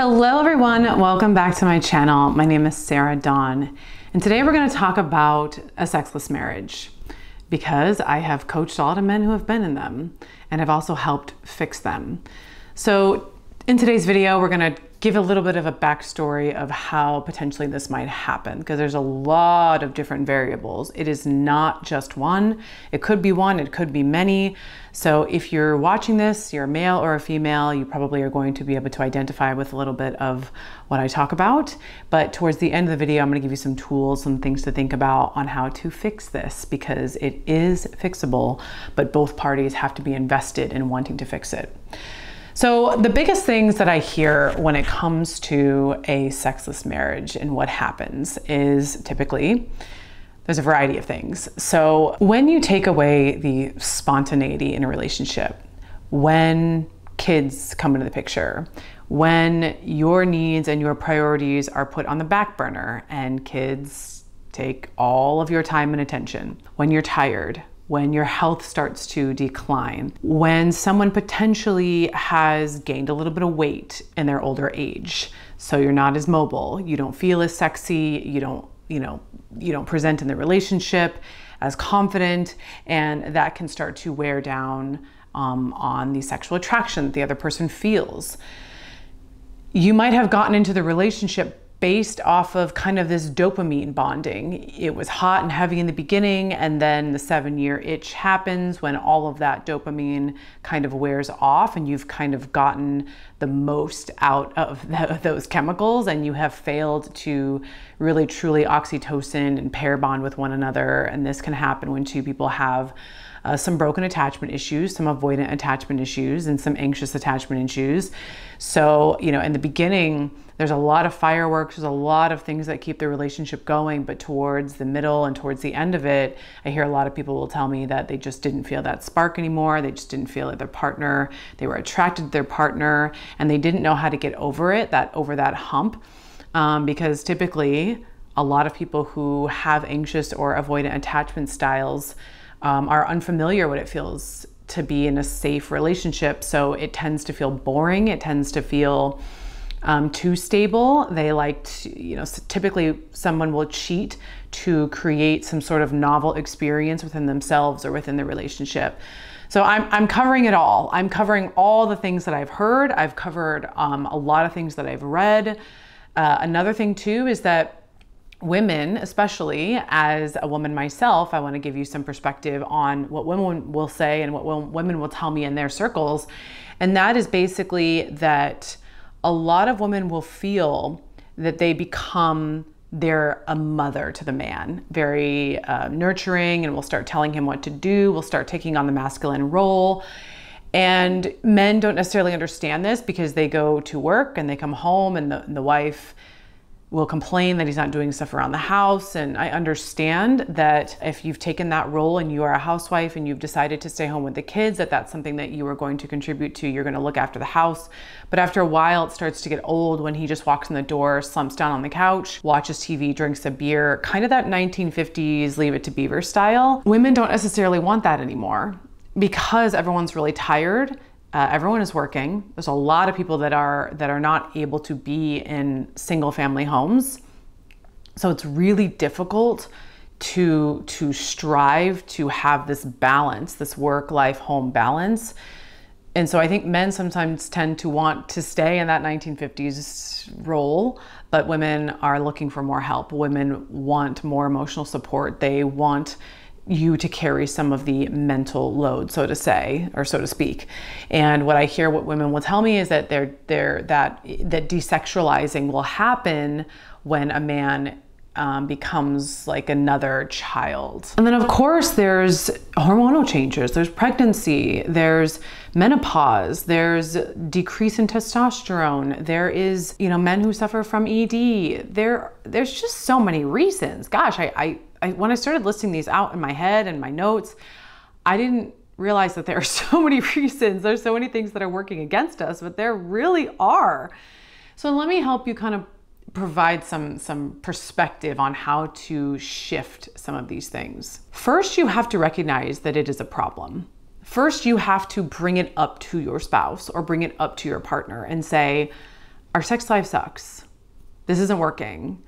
Hello everyone, welcome back to my channel. My name is Sarah Dawn, and today we're going to talk about a sexless marriage because I have coached a lot of men who have been in them and have also helped fix them. So in today's video, we're going to give a little bit of a backstory of how potentially this might happen because there's a lot of different variables. It is not just one. It could be one, it could be many. So if you're watching this, you're a male or a female, you probably are going to be able to identify with a little bit of what I talk about. But towards the end of the video, I'm going to give you some tools, some things to think about on how to fix this because it is fixable, but both parties have to be invested in wanting to fix it. So, the biggest things that I hear when it comes to a sexless marriage and what happens is typically there's a variety of things. So, when you take away the spontaneity in a relationship, when kids come into the picture, when your needs and your priorities are put on the back burner and kids take all of your time and attention, when you're tired, when your health starts to decline, when someone potentially has gained a little bit of weight in their older age. So you're not as mobile, you don't feel as sexy, you don't, you know, you don't present in the relationship as confident, and that can start to wear down um, on the sexual attraction that the other person feels. You might have gotten into the relationship based off of kind of this dopamine bonding. It was hot and heavy in the beginning, and then the seven year itch happens when all of that dopamine kind of wears off, and you've kind of gotten the most out of those chemicals, and you have failed to really truly oxytocin and pair bond with one another. And this can happen when two people have. Uh, some broken attachment issues, some avoidant attachment issues, and some anxious attachment issues. So, you know, in the beginning, there's a lot of fireworks, there's a lot of things that keep the relationship going, but towards the middle and towards the end of it, I hear a lot of people will tell me that they just didn't feel that spark anymore. They just didn't feel like their partner, they were attracted to their partner, and they didn't know how to get over it, that over that hump. Um, because typically, a lot of people who have anxious or avoidant attachment styles um, are unfamiliar what it feels to be in a safe relationship. So it tends to feel boring. It tends to feel um, too stable. They like to, you know, typically someone will cheat to create some sort of novel experience within themselves or within the relationship. So I'm, I'm covering it all. I'm covering all the things that I've heard. I've covered um, a lot of things that I've read. Uh, another thing too is that women, especially as a woman myself, I want to give you some perspective on what women will say and what women will tell me in their circles. And that is basically that a lot of women will feel that they become they're a mother to the man, very uh, nurturing, and will start telling him what to do, will start taking on the masculine role. And men don't necessarily understand this because they go to work and they come home, and the, and the wife will complain that he's not doing stuff around the house. And I understand that if you've taken that role and you are a housewife and you've decided to stay home with the kids, that that's something that you are going to contribute to. You're going to look after the house. But after a while, it starts to get old when he just walks in the door, slumps down on the couch, watches TV, drinks a beer, kind of that 1950s leave it to beaver style. Women don't necessarily want that anymore because everyone's really tired uh, everyone is working. There's a lot of people that are that are not able to be in single family homes. So it's really difficult to to strive to have this balance, this work life home balance. And so I think men sometimes tend to want to stay in that 1950s role, but women are looking for more help. Women want more emotional support. They want you to carry some of the mental load, so to say, or so to speak. And what I hear what women will tell me is that they're, they're that that desexualizing will happen when a man um, becomes like another child. And then, of course, there's hormonal changes, there's pregnancy, there's menopause, there's decrease in testosterone, there is, you know, men who suffer from ED. There, there's just so many reasons. Gosh, I, I I, when I started listing these out in my head and my notes, I didn't realize that there are so many reasons. There's so many things that are working against us, but there really are. So let me help you kind of provide some some perspective on how to shift some of these things. First, you have to recognize that it is a problem. First, you have to bring it up to your spouse or bring it up to your partner and say, our sex life sucks. This isn't working.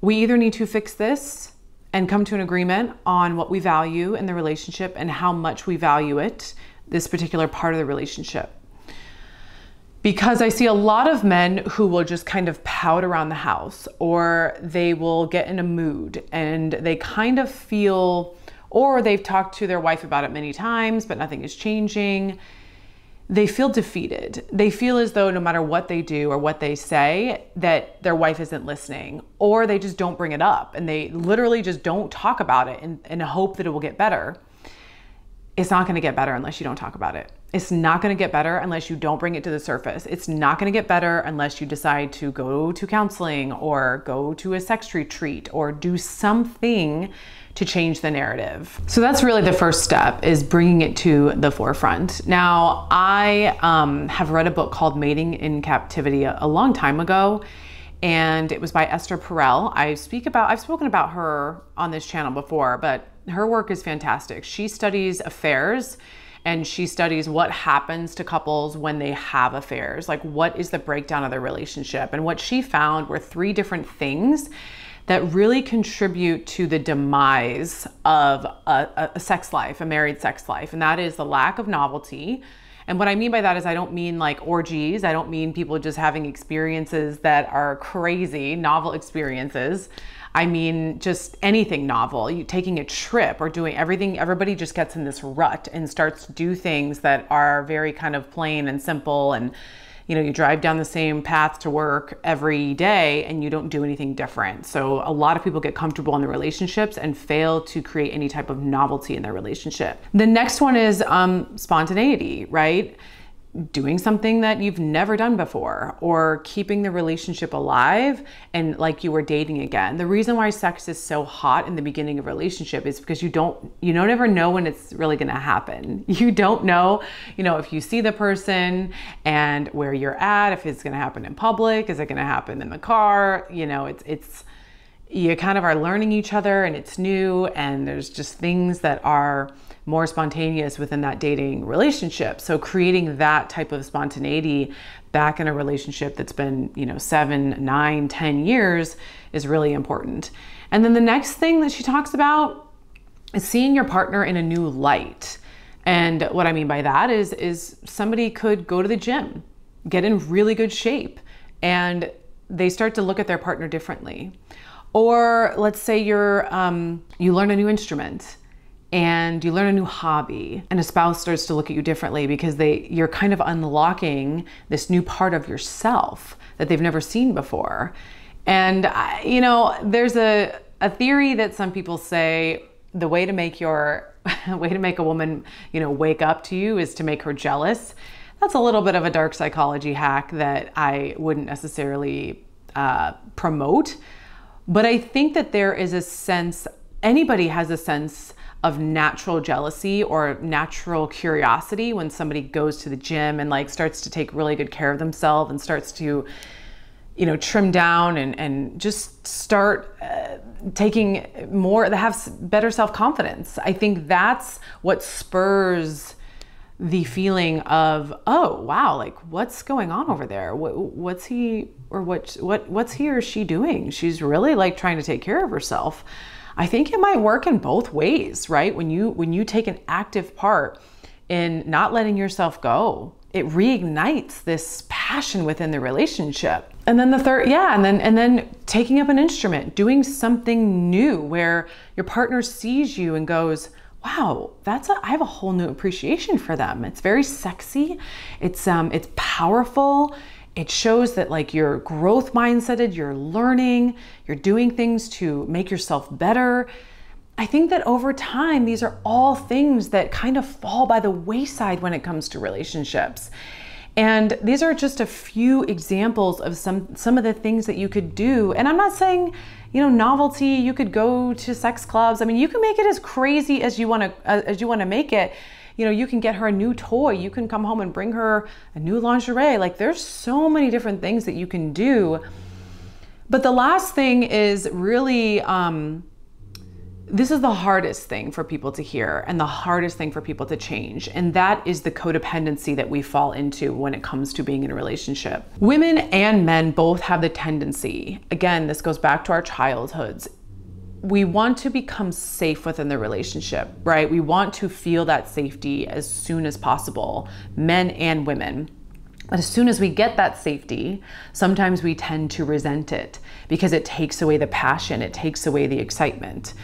We either need to fix this and come to an agreement on what we value in the relationship and how much we value it, this particular part of the relationship. Because I see a lot of men who will just kind of pout around the house or they will get in a mood and they kind of feel, or they've talked to their wife about it many times, but nothing is changing they feel defeated. They feel as though no matter what they do or what they say, that their wife isn't listening, or they just don't bring it up and they literally just don't talk about it in, in hope that it will get better. It's not gonna get better unless you don't talk about it. It's not gonna get better unless you don't bring it to the surface. It's not gonna get better unless you decide to go to counseling or go to a sex retreat or do something to change the narrative. So that's really the first step is bringing it to the forefront. Now, I um, have read a book called Mating in Captivity a, a long time ago and it was by Esther Perel. I speak about I've spoken about her on this channel before, but her work is fantastic. She studies affairs and she studies what happens to couples when they have affairs. Like what is the breakdown of their relationship? And what she found were three different things that really contribute to the demise of a, a, sex life, a married sex life, and that is the lack of novelty. And what I mean by that is, I don't mean like orgies. I don't mean people just having experiences that are crazy, novel experiences. I mean just anything novel. You taking a trip or doing everything. Everybody just gets in this rut and starts to do things that are very kind of plain and simple and you know, you drive down the same path to work every day and you don't do anything different. So a lot of people get comfortable in the relationships and fail to create any type of novelty in their relationship. The next one is um, spontaneity, right? Doing something that you've never done before or keeping the relationship alive and like you were dating again. The reason why sex is so hot in the beginning of a relationship is because you don't you don't ever know when it's really going to happen. You don't know, you know, if you see the person and where you're at, if it's going to happen in public, is it going to happen in the car? You know, it's it's you kind of are learning each other and it's new and there's just things that are more spontaneous within that dating relationship. So creating that type of spontaneity back in a relationship that's been, you know, seven, nine, ten years is really important. And then the next thing that she talks about is seeing your partner in a new light. And what I mean by that is is somebody could go to the gym, get in really good shape, and they start to look at their partner differently. Or let's say you're um, you learn a new instrument and you learn a new hobby and a spouse starts to look at you differently because they you're kind of unlocking this new part of yourself that they've never seen before. And you know there's a, a theory that some people say the way to make your way to make a woman you know wake up to you is to make her jealous. That's a little bit of a dark psychology hack that i wouldn't necessarily uh, promote but i think that there is a sense anybody has a sense of natural jealousy or natural curiosity when somebody goes to the gym and like starts to take really good care of themselves and starts to you know trim down and and just start uh, taking more have better self-confidence. I think that's what spurs the feeling of oh wow like what's going on over there what, what's he or what what what's he or she doing she's really like trying to take care of herself I think it might work in both ways, right? When you when you take an active part in not letting yourself go, it reignites this passion within the relationship. And then the third, yeah, and then and then taking up an instrument, doing something new where your partner sees you and goes, wow, that's a, I have a whole new appreciation for them. It's very sexy. It's um it's powerful it shows that like you're growth mindseted, you're learning, you're doing things to make yourself better. I think that over time, these are all things that kind of fall by the wayside when it comes to relationships. And these are just a few examples of some some of the things that you could do. And I'm not saying, you know, novelty, you could go to sex clubs. I mean, you can make it as crazy as you want to uh, as you want to make it you know, you can get her a new toy. You can come home and bring her a new lingerie. Like there's so many different things that you can do. But the last thing is really um, this is the hardest thing for people to hear and the hardest thing for people to change. And that is the codependency that we fall into when it comes to being in a relationship. Women and men both have the tendency, again, this goes back to our childhoods. We want to become safe within the relationship, right? We want to feel that safety as soon as possible, men and women. But as soon as we get that safety, sometimes we tend to resent it because it takes away the passion, it takes away the excitement.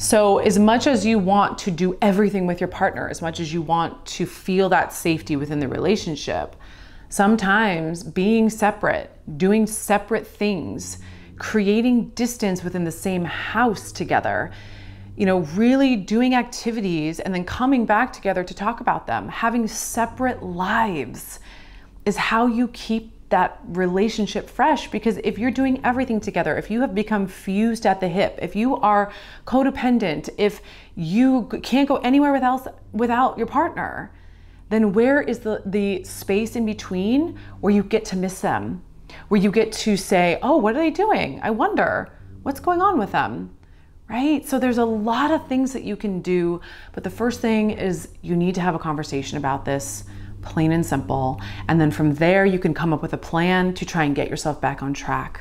So, as much as you want to do everything with your partner, as much as you want to feel that safety within the relationship, sometimes being separate, doing separate things, creating distance within the same house together, you know, really doing activities and then coming back together to talk about them, having separate lives is how you keep that relationship fresh because if you're doing everything together, if you have become fused at the hip, if you are codependent, if you can't go anywhere without without your partner, then where is the the space in between where you get to miss them? Where you get to say, "Oh, what are they doing? I wonder what's going on with them." Right? So there's a lot of things that you can do, but the first thing is you need to have a conversation about this plain and simple. And then from there, you can come up with a plan to try and get yourself back on track.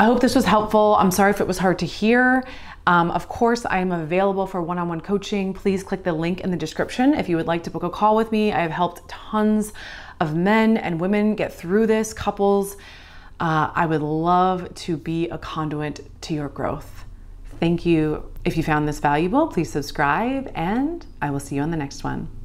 I hope this was helpful. I'm sorry if it was hard to hear. Um, of course, I am available for one on one coaching. Please click the link in the description if you would like to book a call with me. I have helped tons of men and women get through this, couples. Uh, I would love to be a conduit to your growth. Thank you. If you found this valuable, please subscribe, and I will see you on the next one.